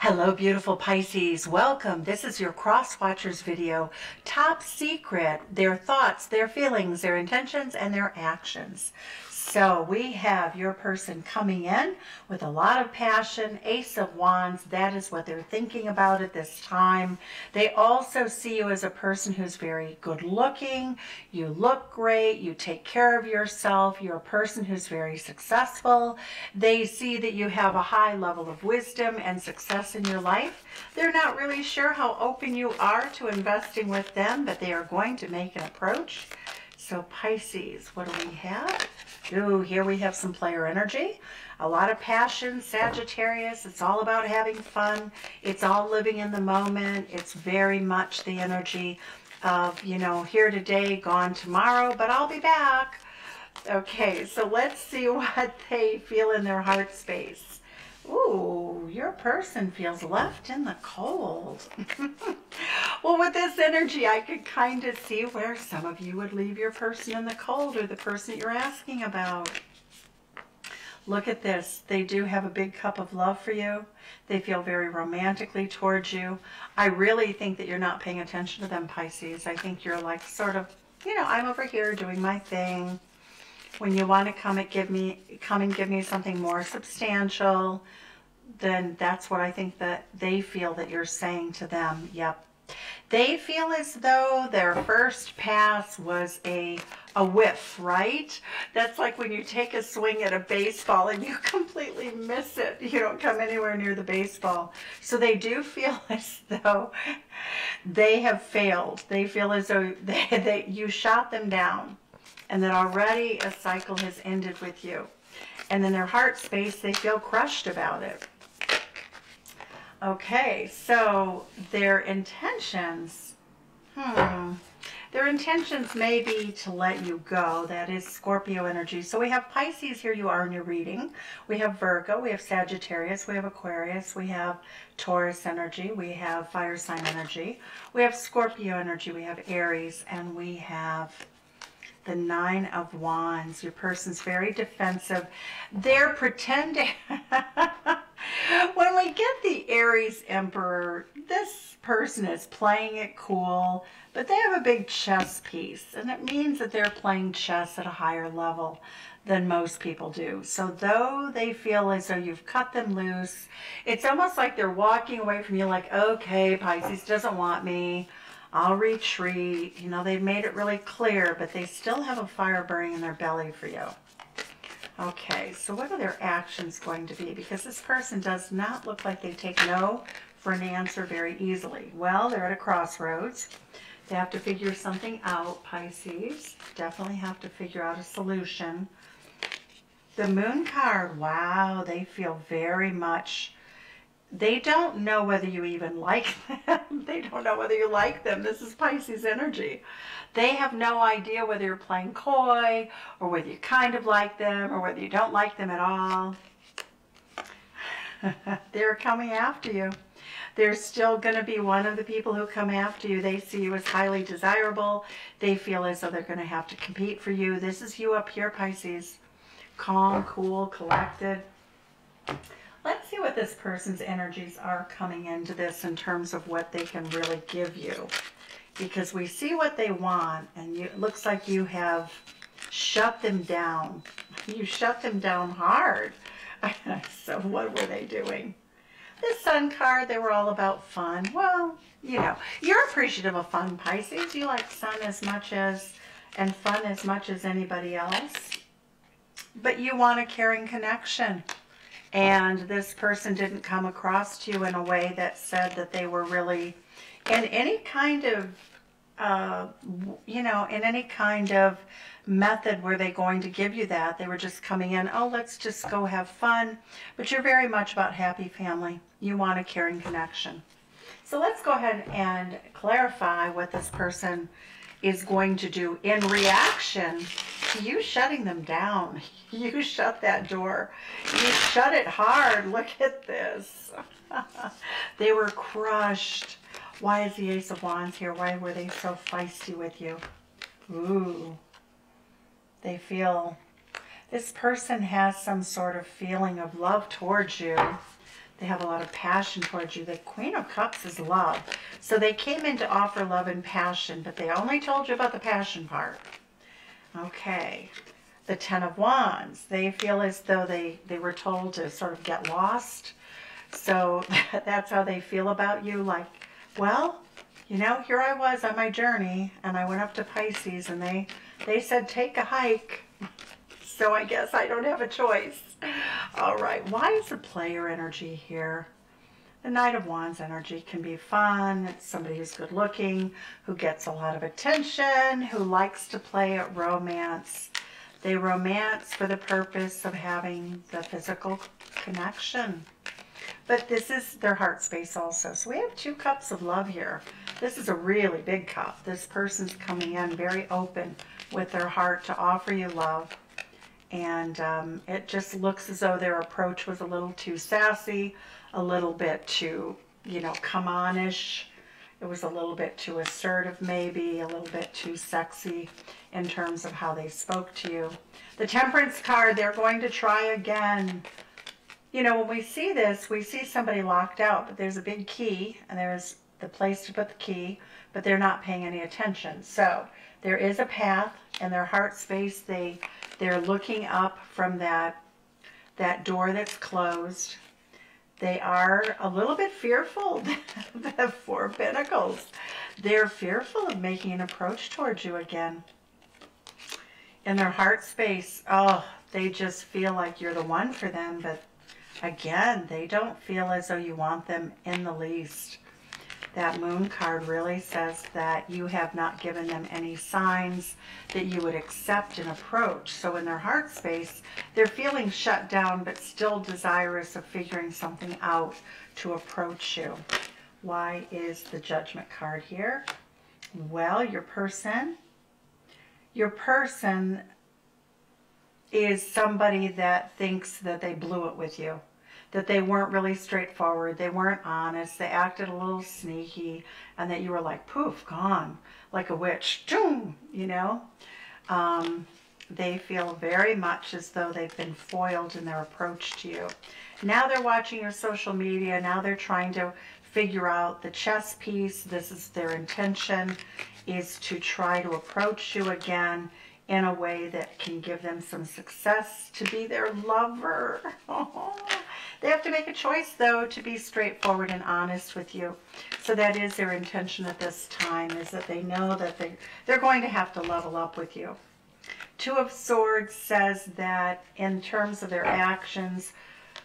Hello, beautiful Pisces. Welcome. This is your Cross Watchers video. Top secret, their thoughts, their feelings, their intentions, and their actions. So we have your person coming in with a lot of passion, Ace of Wands. That is what they're thinking about at this time. They also see you as a person who's very good looking. You look great. You take care of yourself. You're a person who's very successful. They see that you have a high level of wisdom and success in your life. They're not really sure how open you are to investing with them, but they are going to make an approach. So Pisces, what do we have? Ooh, here we have some player energy. A lot of passion, Sagittarius. It's all about having fun. It's all living in the moment. It's very much the energy of, you know, here today, gone tomorrow, but I'll be back. Okay, so let's see what they feel in their heart space. Ooh, your person feels left in the cold. well, with this energy, I could kind of see where some of you would leave your person in the cold or the person you're asking about. Look at this. They do have a big cup of love for you. They feel very romantically towards you. I really think that you're not paying attention to them, Pisces. I think you're like sort of, you know, I'm over here doing my thing when you want to come and give me come and give me something more substantial then that's what I think that they feel that you're saying to them. Yep. They feel as though their first pass was a a whiff right? That's like when you take a swing at a baseball and you completely miss it. You don't come anywhere near the baseball. So they do feel as though they have failed. They feel as though they, they you shot them down and that already a cycle has ended with you. And in their heart space, they feel crushed about it. Okay, so their intentions, hmm, their intentions may be to let you go. That is Scorpio energy. So we have Pisces here you are in your reading. We have Virgo, we have Sagittarius, we have Aquarius, we have Taurus energy, we have fire sign energy, we have Scorpio energy, we have Aries, and we have the Nine of Wands. Your person's very defensive. They're pretending. when we get the Aries Emperor, this person is playing it cool, but they have a big chess piece, and it means that they're playing chess at a higher level than most people do. So though they feel as though you've cut them loose, it's almost like they're walking away from you like, okay, Pisces doesn't want me. I'll retreat. You know, they've made it really clear, but they still have a fire burning in their belly for you. Okay, so what are their actions going to be? Because this person does not look like they take no for an answer very easily. Well, they're at a crossroads. They have to figure something out, Pisces. Definitely have to figure out a solution. The moon card, wow, they feel very much they don't know whether you even like them. they don't know whether you like them. This is Pisces energy. They have no idea whether you're playing coy or whether you kind of like them or whether you don't like them at all. They're coming after you. They're still going to be one of the people who come after you. They see you as highly desirable. They feel as though they're going to have to compete for you. This is you up here, Pisces. Calm, cool, collected. Let's see what this person's energies are coming into this in terms of what they can really give you. Because we see what they want, and you, it looks like you have shut them down. You shut them down hard. so what were they doing? The Sun card, they were all about fun. Well, you know, you're appreciative of fun, Pisces. You like sun as much as, and fun as much as anybody else. But you want a caring connection and this person didn't come across to you in a way that said that they were really in any kind of uh, you know in any kind of method were they going to give you that. They were just coming in oh let's just go have fun. But you're very much about happy family. You want a caring connection. So let's go ahead and clarify what this person is going to do in reaction you shutting them down. You shut that door. You shut it hard. Look at this. they were crushed. Why is the Ace of Wands here? Why were they so feisty with you? Ooh. They feel, this person has some sort of feeling of love towards you. They have a lot of passion towards you. The Queen of Cups is love. So they came in to offer love and passion, but they only told you about the passion part. Okay. The Ten of Wands. They feel as though they, they were told to sort of get lost. So that's how they feel about you. Like, well, you know, here I was on my journey and I went up to Pisces and they, they said, take a hike. So I guess I don't have a choice. All right, why is the player energy here? The Knight of Wands energy can be fun. It's somebody who's good looking, who gets a lot of attention, who likes to play at romance. They romance for the purpose of having the physical connection. But this is their heart space also. So we have two cups of love here. This is a really big cup. This person's coming in very open with their heart to offer you love. And um, it just looks as though their approach was a little too sassy, a little bit too, you know, come on-ish. It was a little bit too assertive maybe, a little bit too sexy in terms of how they spoke to you. The Temperance card, they're going to try again. You know, when we see this, we see somebody locked out, but there's a big key and there's the place to put the key, but they're not paying any attention. So there is a path in their heart space. They, they're looking up from that, that door that's closed. They are a little bit fearful, the Four Pentacles. They're fearful of making an approach towards you again. In their heart space, oh, they just feel like you're the one for them, but again, they don't feel as though you want them in the least that moon card really says that you have not given them any signs that you would accept an approach. So in their heart space, they're feeling shut down, but still desirous of figuring something out to approach you. Why is the judgment card here? Well, your person, your person is somebody that thinks that they blew it with you that they weren't really straightforward, they weren't honest, they acted a little sneaky, and that you were like, poof, gone, like a witch, Doom, you know? Um, they feel very much as though they've been foiled in their approach to you. Now they're watching your social media, now they're trying to figure out the chess piece. This is their intention, is to try to approach you again in a way that can give them some success to be their lover. They have to make a choice, though, to be straightforward and honest with you. So that is their intention at this time, is that they know that they, they're going to have to level up with you. Two of Swords says that in terms of their actions,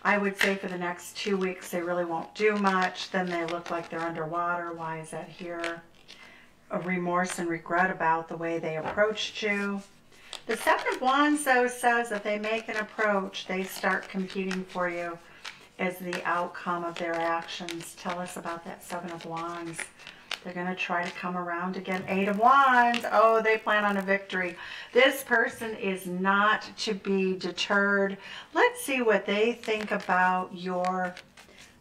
I would say for the next two weeks they really won't do much. Then they look like they're underwater. Why is that here? Remorse and regret about the way they approached you. The Seven of Wands, though, says if they make an approach, they start competing for you as the outcome of their actions. Tell us about that Seven of Wands. They're going to try to come around again. Eight of Wands. Oh, they plan on a victory. This person is not to be deterred. Let's see what they think about your,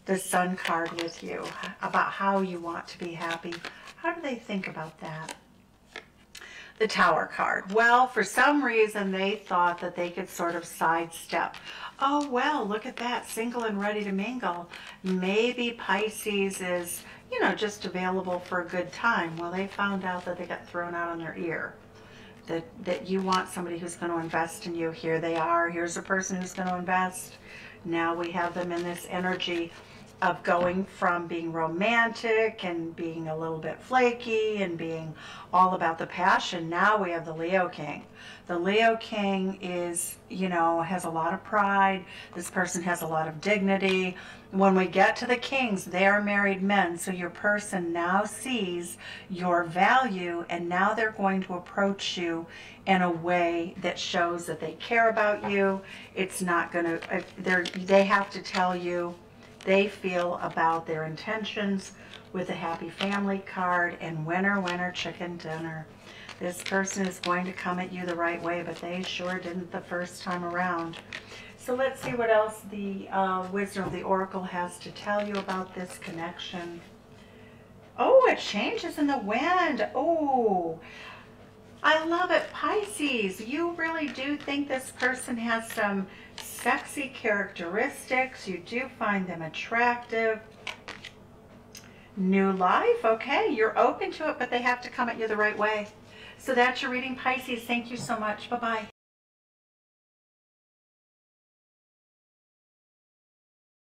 the Sun card with you, about how you want to be happy. How do they think about that? the Tower card. Well, for some reason, they thought that they could sort of sidestep. Oh, well, look at that, single and ready to mingle. Maybe Pisces is, you know, just available for a good time. Well, they found out that they got thrown out on their ear. That, that you want somebody who's going to invest in you. Here they are. Here's a person who's going to invest. Now we have them in this energy of going from being romantic and being a little bit flaky and being all about the passion. Now we have the Leo King. The Leo King is, you know, has a lot of pride. This person has a lot of dignity. When we get to the Kings, they are married men. So your person now sees your value and now they're going to approach you in a way that shows that they care about you. It's not going to, uh, they they have to tell you they feel about their intentions with a happy family card and winner, winner, chicken dinner. This person is going to come at you the right way, but they sure didn't the first time around. So let's see what else the uh, Wisdom of the Oracle has to tell you about this connection. Oh, it changes in the wind. Oh, I love it. Pisces, you really do think this person has some sexy characteristics. You do find them attractive. New life, okay. You're open to it, but they have to come at you the right way. So that's your reading, Pisces. Thank you so much. Bye-bye.